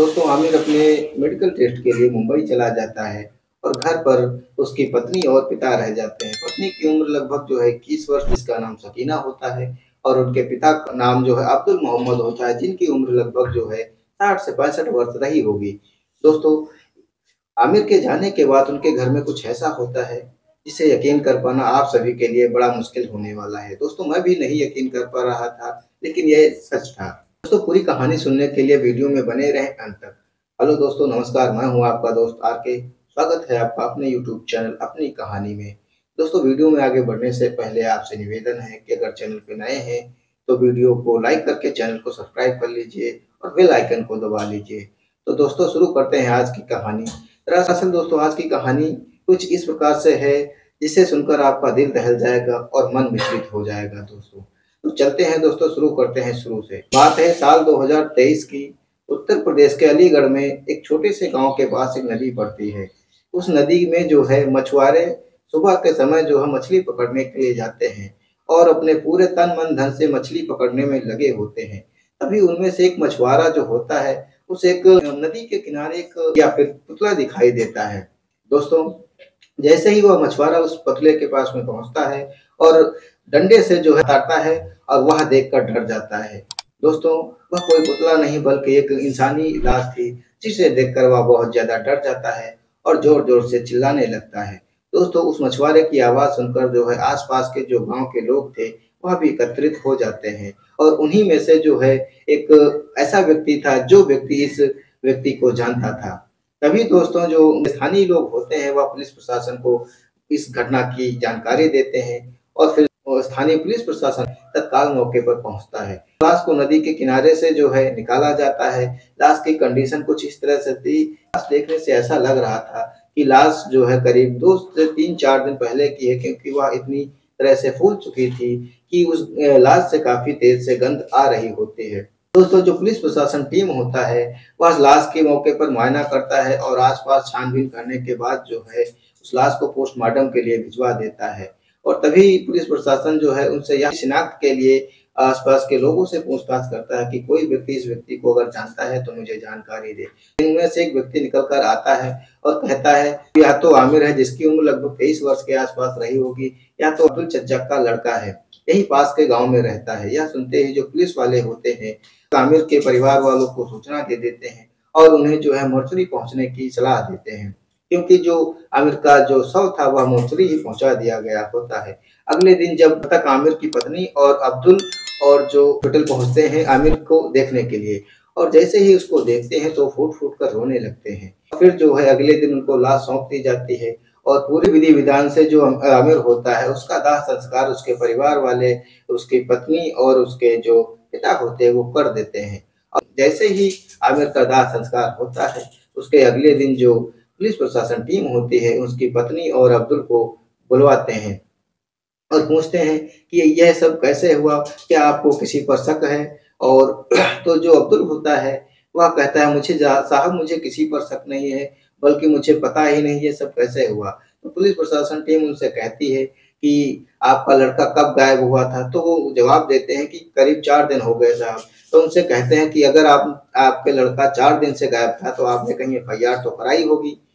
दोस्तों, आमिर अपने medical test के लिए मुंबई चला जाता है और घर पर उसकी पत्नी और पिता रह जाते हैं। पत्नी की उम्र लगभग जो है इक्कीस वर्ष, जिसका नाम सकीना होता है और उनके पिता का नाम जो है अब्दुल मोहम्मद होता है, जिनकी उम्र लगभग जो है साठ से पैंसठ वर्ष रही होगी। दोस्तों, आमिर के जाने के बाद उनके घर में कुछ ऐसा होता है जिसे यकीन कर पाना आप सभी के लिए बड़ा मुश्किल होने वाला है। दोस्तों, मैं भी नहीं यकीन कर पा रहा था, लेकिन यह सच था। दोस्तों, पूरी कहानी सुनने के लिए वीडियो में बने रहे अंत तक। हेलो दोस्तों, नमस्कार, मैं हूँ आपका दोस्त आर के स्वागत है आपका अपने यूट्यूब चैनल अपनी कहानी में। दोस्तों, वीडियो में आगे बढ़ने से पहले आपसे निवेदन है कि अगर चैनल पे नए हैं तो वीडियो को लाइक करके चैनल को सब्सक्राइब कर लीजिए और बेल आइकन को दबा लीजिए। तो दोस्तों, शुरू करते हैं आज की कहानी। दरअसल दोस्तों, आज की कहानी कुछ इस प्रकार से है, जिसे सुनकर आपका दिल दहल जाएगा और मन विचलित हो जाएगा दोस्तों। तो चलते हैं दोस्तों, शुरू करते हैं शुरू से। बात है साल 2023 की। उत्तर प्रदेश के अलीगढ़ में एक छोटे से गाँव के पास एक नदी पड़ती है। उस नदी में जो है मछुआरे सुबह के समय जो है मछली पकड़ने के लिए जाते हैं और अपने पूरे तन मन धन से मछली पकड़ने में लगे होते हैं। तभी उनमें से एक मछुआरा जो होता है, उस एक नदी के किनारे एक या फिर पुतला दिखाई देता है। दोस्तों, जैसे ही वह मछुआरा उस पुतले के पास में पहुँचता है और डंडे से जो है तारता है और वह देखकर डर जाता है। दोस्तों, वह कोई पुतला नहीं, बल्कि एक इंसानी लाश थी, जिसे देखकर वह बहुत ज़्यादा डर जाता है और ज़ोर ज़ोर से चिल्लाने लगता है। दोस्तों, उस मछुआरे की आवाज़ सुनकर जो है आसपास के जो गाँव के लोग थे, वह भी एकत्रित हो जाते हैं और उन्हीं में से जो है एक ऐसा व्यक्ति था जो व्यक्ति इस व्यक्ति को जानता था। तभी दोस्तों, जो स्थानीय लोग होते हैं, वह पुलिस प्रशासन को इस घटना की जानकारी देते हैं और फिर स्थानीय पुलिस प्रशासन तत्काल मौके पर पहुँचता है। लाश को नदी के किनारे से जो है निकाला जाता है। लाश की कंडीशन कुछ इस तरह से थी। लाश देखने से ऐसा लग रहा था कि लाश जो है करीब दो से तीन चार दिन पहले की है, क्योंकि वह इतनी तरह से फूल चुकी थी कि उस लाश से काफ़ी तेज से गंध आ रही होती है। दोस्तों, जो पुलिस प्रशासन टीम होता है, वह लाश के मौके पर मुआयना करता है और आसपास छानबीन करने के बाद जो है उस लाश को पोस्टमार्टम के लिए भिजवा देता है। और तभी पुलिस प्रशासन जो है उनसे यह शिनाख्त के लिए आसपास के लोगों से पूछताछ करता है कि कोई व्यक्ति इस व्यक्ति को अगर जानता है तो मुझे जानकारी दे। इनमें से एक व्यक्ति निकल कर आता है और कहता है, या तो आमिर है जिसकी उम्र लगभग तेईस वर्ष के आसपास रही होगी, या तो अब्दुल चज्जक का लड़का है, यही पास के गाँव में रहता है। यह सुनते ही जो पुलिस वाले होते हैं, आमिर के परिवार वालों को सूचना दे देते हैं और उन्हें जो है मोर्चरी पहुँचने की सलाह देते हैं। क्योंकि जो आमिर का जो शव था, वह मोर्चरी ही पहुँचा दिया गया होता है। अगले दिन जब तक आमिर की पत्नी और अब्दुल और जो होटल पहुँचते हैं आमिर को देखने के लिए, और जैसे ही उसको देखते हैं तो फूट फूट कर रोने लगते हैं। फिर जो है, अगले दिन उनको लाश सौंप दी जाती है, और पूरी विधि विधान से जो आमिर होता है, उसका दाह संस्कार उसके परिवार वाले, उसकी पत्नी और उसके जो पिता होते हैं, वो कर देते हैं। और जैसे ही आमिर का दाह संस्कार होता है, उसके अगले दिन जो पुलिस प्रशासन टीम होती है, उसकी पत्नी और अब्दुल को बुलवाते हैं और पूछते हैं कि यह सब कैसे हुआ? क्या आपको किसी पर शक है? और तो जो अब्दुल होता है, वह कहता है, मुझे साहब, मुझे किसी पर शक नहीं है, बल्कि मुझे पता ही नहीं ये सब कैसे हुआ। तो पुलिस प्रशासन टीम उनसे कहती है कि आपका लड़का कब गायब हुआ था? तो वो जवाब देते हैं कि करीब चार दिन हो गए साहब। तो उनसे कहते हैं कि अगर आप, आपके लड़का चार दिन से गायब था तो आपने कहीं एफआईआर तो कराई होगी।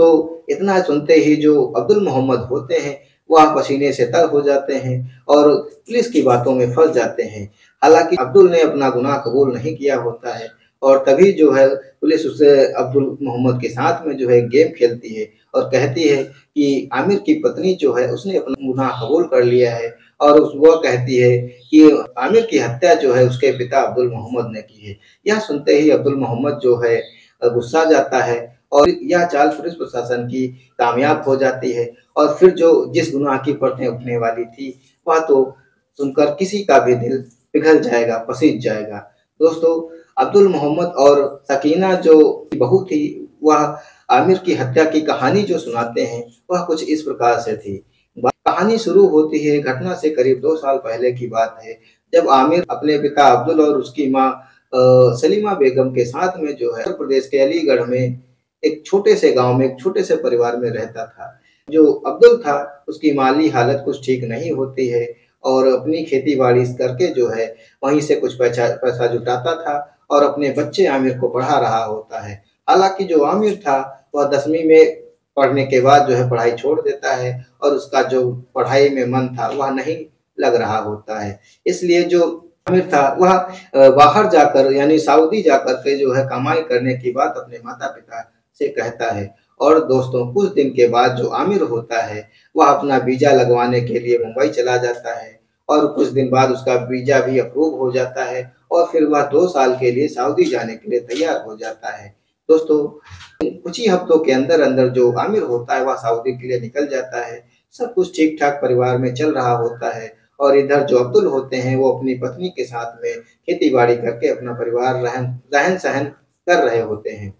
तो इतना सुनते ही जो अब्दुल मोहम्मद होते हैं, वह पसीने से तर हो जाते हैं और पुलिस की बातों में फंस जाते हैं। हालाँकि अब्दुल ने अपना गुनाह कबूल नहीं किया होता है और तभी जो है पुलिस उसे अब्दुल मोहम्मद के साथ में जो है गेम खेलती है और कहती है कि आमिर की पत्नी जो है उसने अपना गुनाह कबूल कर लिया है और उस वह कहती है कि आमिर की हत्या जो है उसके पिता अब्दुल मोहम्मद ने की है। यह सुनते ही अब्दुल मोहम्मद जो है गुस्सा जाता है और यह चाल पुलिस प्रशासन की कामयाब हो जाती है। और फिर जो जिस गुनाह की परतें उठने वाली थी, वह तो सुनकर किसी का भी दिल पिघल जाएगा, पसीज जाएगा। दोस्तों, अब्दुल मोहम्मद और सकीना जो बहू थी, वह आमिर की हत्या की कहानी जो सुनाते हैं, वह कुछ इस प्रकार से थी। कहानी शुरू होती है, घटना से करीब दो साल पहले की बात है, जब आमिर अपने पिता अब्दुल और उसकी माँ सलीमा बेगम के साथ में जो है, उत्तर प्रदेश के अलीगढ़ में एक छोटे से गाँव में, एक छोटे से परिवार में रहता था। जो अब्दुल था, उसकी माली हालत कुछ ठीक नहीं होती है और अपनी खेती बाड़ी करके जो है, वहीं से कुछ पैसा पैसा जुटाता था और अपने बच्चे आमिर को पढ़ा रहा होता है। हालाँकि जो आमिर था, वह दसवीं में पढ़ने के बाद जो है पढ़ाई छोड़ देता है और उसका जो पढ़ाई में मन था, वह नहीं लग रहा होता है। इसलिए जो आमिर था, वह बाहर जाकर, यानी सऊदी जाकर के जो है कमाई करने की बात अपने माता पिता से कहता है, और दोस्तों, कुछ दिन के बाद जो आमिर होता है, वह अपना वीज़ा लगवाने के लिए मुंबई चला जाता है और कुछ दिन बाद उसका वीज़ा भी अप्रूव हो जाता है और फिर वह दो साल के लिए सऊदी जाने के लिए तैयार हो जाता है। दोस्तों, कुछ ही हफ्तों के अंदर अंदर जो आमिर होता है, वह सऊदी के लिए निकल जाता है। सब कुछ ठीक ठाक परिवार में चल रहा होता है और इधर जो अब्दुल होते हैं, वो अपनी पत्नी के साथ में खेती बाड़ी करके अपना परिवार रहन रहन सहन कर रहे होते हैं।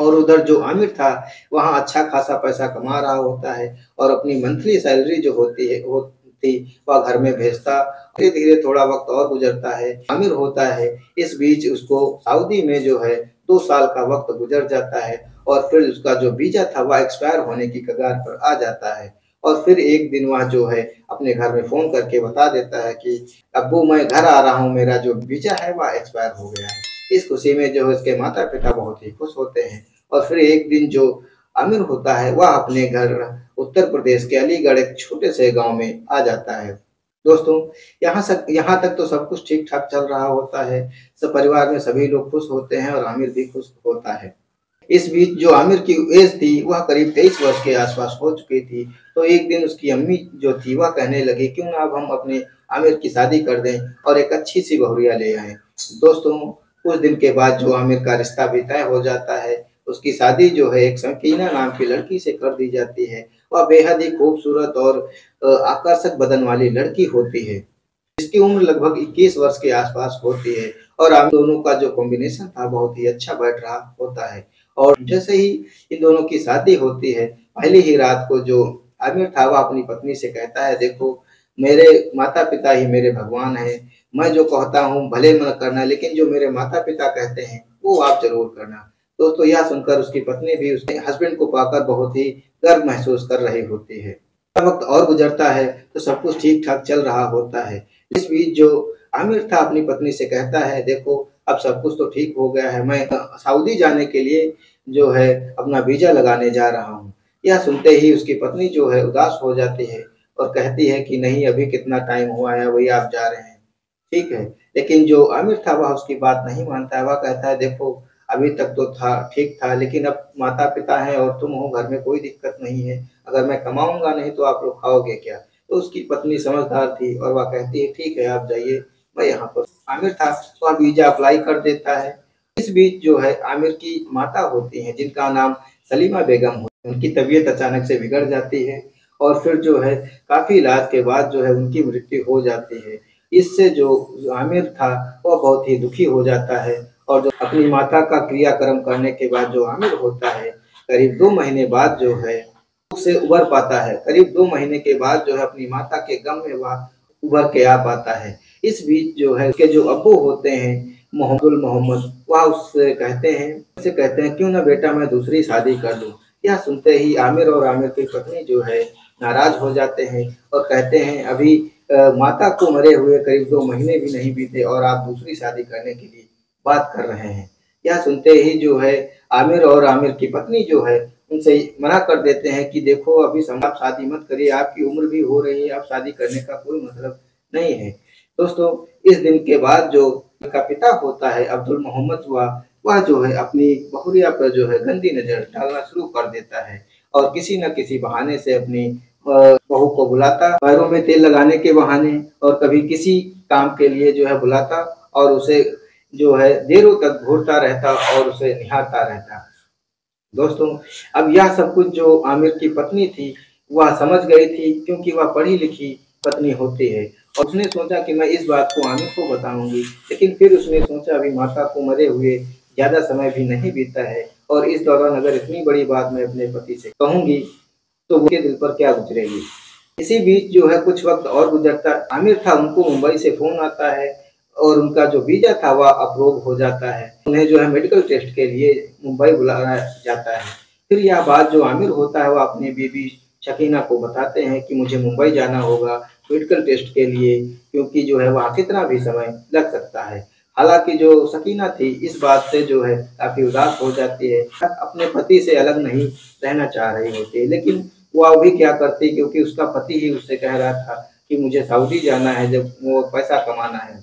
और उधर जो आमिर था, वहाँ अच्छा खासा पैसा कमा रहा होता है और अपनी मंथली सैलरी जो होती है वो थी वह घर में भेजता। धीरे धीरे थोड़ा वक्त और गुजरता है। आमिर होता है, इस बीच उसको सऊदी में जो है, दो साल का वक्त गुजर जाता है और फिर उसका जो वीज़ा था, वह एक्सपायर होने की कगार पर आ जाता है। और फिर एक दिन वह जो है, अपने घर में फ़ोन करके बता देता है कि, अब्बू, मैं घर आ रहा हूँ, मेरा जो वीज़ा है, वह एक्सपायर हो गया है। इस खुशी में जो उसके माता पिता बहुत ही खुश होते हैं। और फिर एक दिन जो अमीर होता है, वह अपने घर उत्तर प्रदेश के अलीगढ़ एक छोटे से गाँव में आ जाता है। दोस्तों, यहाँ तक यहाँ तक तो सब कुछ ठीक ठाक चल रहा होता है। सब परिवार में सभी लोग खुश होते हैं और आमिर भी खुश होता है। इस बीच जो आमिर की एज थी, वह करीब तेईस वर्ष के आसपास हो चुकी थी। तो एक दिन उसकी अम्मी जो थी, वह कहने लगी, क्यों ना अब हम अपने आमिर की शादी कर दें और एक अच्छी सी बहुरिया ले आए? दोस्तों कुछ दिन के बाद जो आमिर का रिश्ता भी तय हो जाता है, उसकी शादी जो है एक संकीना नाम की लड़की से कर दी जाती है। वह बेहद ही खूबसूरत और आकर्षक बदन वाली लड़की होती है इसकी उम्र लगभग 21 वर्ष के आसपास होती है और हम दोनों का जो कॉम्बिनेशन था बहुत ही अच्छा बैठ रहा होता है। और जैसे ही इन दोनों की शादी होती है, पहली ही रात को जो आमिर था, वह अपनी पत्नी से कहता है, देखो, मेरे माता पिता ही मेरे भगवान हैं मैं जो कहता हूँ, भले मन करना, लेकिन जो मेरे माता पिता कहते हैं, वो आप ज़रूर करना। दोस्तों, यह सुनकर उसकी पत्नी भी उसके हस्बैंड को पाकर बहुत ही गर्व महसूस कर रही होती है। वक्त और गुजरता है तो सब कुछ ठीक ठाक चल रहा होता है। इस बीच जो आमिर था, अपनी पत्नी से कहता है, देखो, अब सब कुछ तो ठीक हो गया है, मैं सऊदी जाने के लिए जो है, अपना वीज़ा लगाने जा रहा हूँ। यह सुनते ही उसकी पत्नी जो है, उदास हो जाती है और कहती है कि, नहीं, अभी कितना टाइम हुआ है, वही आप जा रहे हैं। ठीक है। लेकिन जो आमिर था, वह उसकी बात नहीं मानता है। वह कहता है, देखो, अभी तक तो था, ठीक था, लेकिन अब माता पिता हैं और तुम हो, घर में कोई दिक्कत नहीं है। अगर मैं कमाऊँगा नहीं तो आप लोग खाओगे क्या? तो उसकी पत्नी समझदार थी और वह कहती है, ठीक है, आप जाइए, मैं यहाँ पर आमिर था वह वीज़ा अप्लाई कर देता है। इस बीच जो है, आमिर की माता होती है, जिनका नाम सलीमा बेगम हो। उनकी तबीयत अचानक से बिगड़ जाती है और फिर जो है, काफ़ी इलाज के बाद जो है, उनकी मृत्यु हो जाती है। इससे जो आमिर था, वह बहुत ही दुखी हो जाता है और जो अपनी माता का क्रियाक्रम करने के बाद जो आमिर होता है, करीब दो महीने बाद जो है उससे उबर पाता है। करीब दो महीने के बाद जो है, अपनी माता के गम में वह उबर के आ पाता है। इस बीच जो है, उसके जो अबू होते हैं मोहम्मद मोहम्मद, वह उससे कहते हैं उसे कहते हैं, क्यों ना बेटा मैं दूसरी शादी कर लूँ? यह सुनते ही आमिर और आमिर की पत्नी जो है, नाराज़ हो जाते हैं और कहते हैं, अभी माता को मरे हुए करीब दो महीने भी नहीं बीते और आप दूसरी शादी करने के लिए बात कर रहे हैं। यह सुनते ही जो है, आमिर और आमिर की पत्नी जो है, उनसे मना कर देते हैं कि देखो, अभी आप शादी मत करिए, आपकी उम्र भी हो रही है, आप शादी करने का कोई मतलब नहीं है। दोस्तों, इस दिन के बाद जो का पिता होता है, अब्दुल मोहम्मद हुआ वह जो है, अपनी बहुरिया पर जो है गंदी नज़र डालना शुरू कर देता है और किसी न किसी बहाने से अपनी बहू को बुलाता, पैरों में तेल लगाने के बहाने और कभी किसी काम के लिए जो है बुलाता और उसे जो है देरों तक घूरता रहता और उसे निहारता रहता। दोस्तों, अब यह सब कुछ जो आमिर की पत्नी थी, वह समझ गई थी क्योंकि वह पढ़ी लिखी पत्नी होती है। और उसने सोचा कि मैं इस बात को आमिर को बताऊँगी, लेकिन फिर उसने सोचा अभी माता को मरे हुए ज़्यादा समय भी नहीं बीता है और इस दौरान अगर इतनी बड़ी बात मैं अपने पति से कहूँगी तो उनके दिल पर क्या गुजरेगी? इसी बीच जो है, कुछ वक्त और गुजरता आमिर था, उनको मुंबई से फ़ोन आता है और उनका जो वीज़ा था, वह अप्रूव हो जाता है। उन्हें जो है, मेडिकल टेस्ट के लिए मुंबई बुलाया जाता है। फिर यह बात जो आमिर होता है, वह अपनी बीबी शकीना को बताते हैं कि मुझे मुंबई जाना होगा मेडिकल टेस्ट के लिए, क्योंकि जो है, वहाँ कितना भी समय लग सकता है। हालाँकि जो सकीना थी, इस बात से जो है, काफ़ी उदास हो जाती है। अपने पति से अलग नहीं रहना चाह रही होती लेकिन वो भी क्या करती, क्योंकि उसका पति ही उससे कह रहा था कि मुझे सऊदी जाना है जब वो पैसा कमाना है।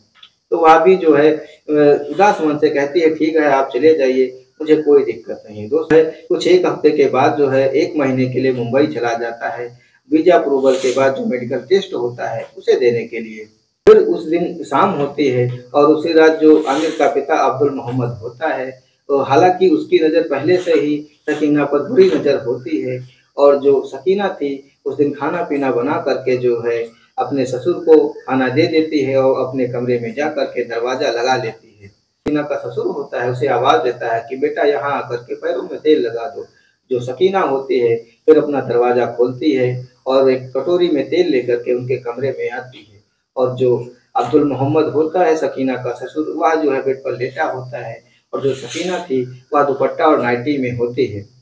तो वह भी जो है उदास मन से कहती है, ठीक है, आप चले जाइए, मुझे कोई दिक्कत नहीं। दोस्त है कुछ एक हफ़्ते के बाद जो है, एक महीने के लिए मुंबई चला जाता है। वीज़ा अप्रूवल के बाद जो मेडिकल टेस्ट होता है, उसे देने के लिए। फिर उस दिन शाम होती है और उसी रात जो आमिर का पिता अब्दुल मोहम्मद होता है तो हालाँकि उसकी नज़र पहले से ही सकीना पर बुरी नज़र होती है। और जो सकीना थी, उस दिन खाना पीना बना करके जो है, अपने ससुर को खाना दे देती है और अपने कमरे में जा करके दरवाज़ा लगा लेती है। सकीना का ससुर होता है, उसे आवाज़ देता है कि, बेटा, यहाँ आकर के पैरों में तेल लगा दो। जो सकीना होती है, फिर अपना दरवाज़ा खोलती है और एक कटोरी में तेल लेकर के उनके कमरे में आती है। और जो अब्दुल मोहम्मद होता है, सकीना का ससुर, वह जो है बेड पर लेटा होता है और जो सकीना थी, वह दुपट्टा और नाइटी में होती है।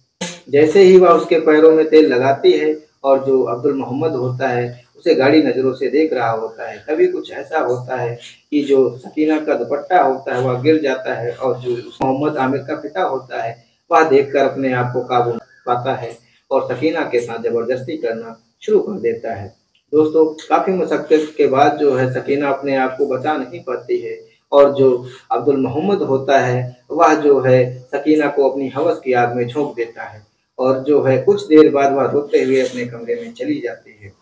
जैसे ही वह उसके पैरों में तेल लगाती है और जो अब्दुल मोहम्मद होता है, उसे गाड़ी नज़रों से देख रहा होता है। कभी कुछ ऐसा होता है कि जो सकीना का दुपट्टा होता है, वह गिर जाता है और जो मोहम्मद आमिर का पिता होता है, वह देखकर अपने आप को काबू पाता है और सकीना के साथ ज़बरदस्ती करना शुरू कर देता है। दोस्तों, काफ़ी मुशक्क़त के बाद जो है सकीना अपने आप को बचा नहीं पाती है और जो अब्दुल मोहम्मद होता है, वह जो है सकीना को अपनी हवस की आग में झोंक देता है। और जो है, कुछ देर बाद वह रोते हुए अपने कमरे में चली जाती है।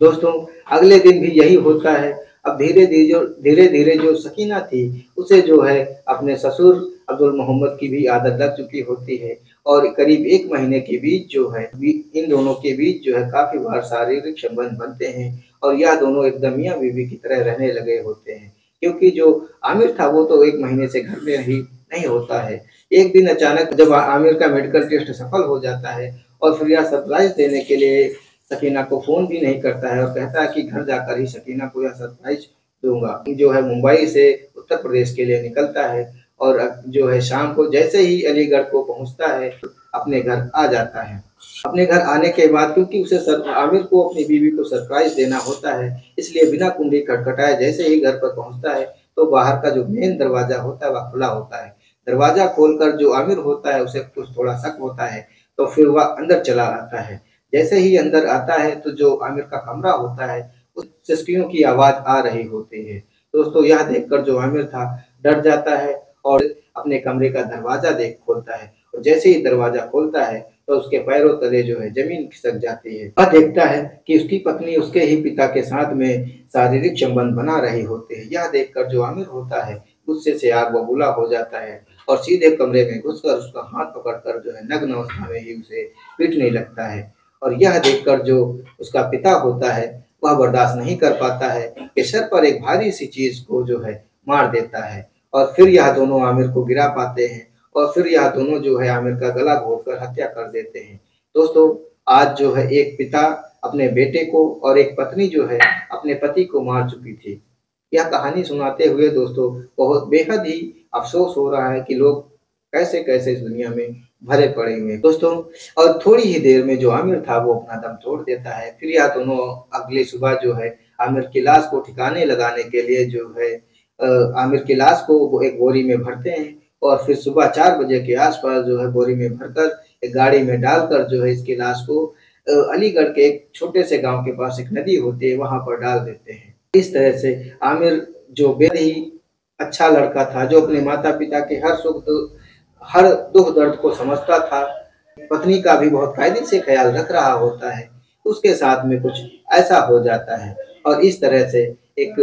दोस्तों, अगले दिन भी यही होता है। अब धीरे धीरे जो, धीरे धीरे जो सकीना थी, उसे जो है, अपने ससुर अब्दुल मोहम्मद की भी आदत लग चुकी होती है और करीब एक महीने के बीच जो है इन दोनों के बीच जो है, काफ़ी बार शारीरिक संबंध बनते हैं और यह दोनों एकदम मियाँ बीवी की तरह रहने लगे होते हैं। क्योंकि जो आमिर था, वो तो एक महीने से घर में ही नहीं होता है। एक दिन अचानक जब आमिर का मेडिकल टेस्ट सफल हो जाता है और फिर सरप्राइज़ देने के लिए सकीना को फ़ोन भी नहीं करता है और कहता है कि घर जाकर ही सकीना को यह सरप्राइज़ दूँगा। जो है मुंबई से उत्तर प्रदेश के लिए निकलता है और जो है शाम को जैसे ही अलीगढ़ को पहुँचता है अपने घर आ जाता है। अपने घर आने के बाद क्योंकि उसे सर, आमिर को अपनी बीवी को सरप्राइज़ देना होता है इसलिए बिना कुंडी खटखटाए जैसे ही घर पर पहुँचता है तो बाहर का जो मेन दरवाज़ा होता है वह खुला होता है। दरवाज़ा खोलकर जो आमिर होता है, उसे कुछ थोड़ा शक होता है तो फिर वह अंदर चला आता है। जैसे ही अंदर आता है तो जो आमिर का कमरा होता है, उस सिस्कियों की आवाज़ आ रही होती है। दोस्तों, यह देखकर जो आमिर था, डर जाता है और अपने कमरे का दरवाज़ा देख खोलता है। और जैसे ही दरवाज़ा खोलता है तो उसके पैरों तले जो है, ज़मीन खिसक जाती है। वह देखता है कि उसकी पत्नी उसके ही पिता के साथ में शारीरिक संबंध बना रही होते हैं। यह देखकर जो आमिर होता है गुस्से से आग बबूला हो जाता है और सीधे कमरे में घुसकर उसका हाथ पकड़कर जो है नग्न अवस्था में ही उसे पीटने लगता है। और यह देखकर जो उसका पिता होता है, वह बर्दाश्त नहीं कर पाता है कि सर पर एक भारी सी चीज़ को जो है मार देता है और फिर यह दोनों आमिर को गिरा पाते हैं और फिर यह दोनों जो है आमिर का गला घोटकर हत्या कर देते हैं। दोस्तों, आज जो है एक पिता अपने बेटे को और एक पत्नी जो है अपने पति को मार चुकी थी। यह कहानी सुनाते हुए दोस्तों, बहुत बेहद ही अफसोस हो रहा है कि लोग कैसे कैसे इस दुनिया में भरे पड़े हुए दोस्तों, और थोड़ी ही देर में जो आमिर था, वो अपना दम तोड़ देता है। फिर या दोनों अगली सुबह जो है, आमिर की लाश को ठिकाने लगाने के लिए जो है आमिर की लाश को एक बोरी में भरते हैं और फिर सुबह चार बजे के आसपास जो है, बोरी में भरकर एक गाड़ी में डालकर जो है, इसकी लाश को अलीगढ़ के एक छोटे से गाँव के पास एक नदी होती है, वहाँ पर डाल देते हैं। इस तरह से आमिर जो बेहद ही अच्छा लड़का था, जो अपने माता पिता के हर सुख हर दुख दर्द को समझता था, पत्नी का भी बहुत कायदे से ख्याल रख रहा होता है, उसके साथ में कुछ ऐसा हो जाता है। और इस तरह से एक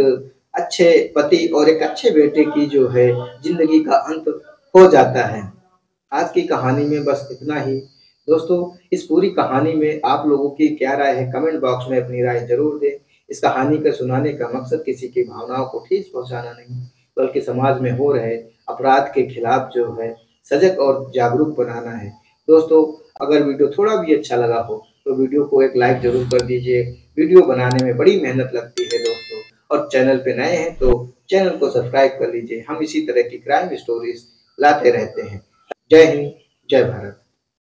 अच्छे पति और एक अच्छे बेटे की जो है, ज़िंदगी का अंत हो जाता है। आज की कहानी में बस इतना ही। दोस्तों, इस पूरी कहानी में आप लोगों की क्या राय है, कमेंट बॉक्स में अपनी राय ज़रूर दें। इस कहानी का सुनाने का मकसद किसी की भावनाओं को ठेस पहुंचाना नहीं, बल्कि समाज में हो रहे अपराध के खिलाफ जो है, सजग और जागरूक बनाना है। दोस्तों, अगर वीडियो थोड़ा भी अच्छा लगा हो तो वीडियो को एक लाइक ज़रूर कर दीजिए। वीडियो बनाने में बड़ी मेहनत लगती है दोस्तों। और चैनल पे नए हैं तो चैनल को सब्सक्राइब कर लीजिए। हम इसी तरह की क्राइम स्टोरीज लाते रहते हैं। जय हिंद, जय भारत।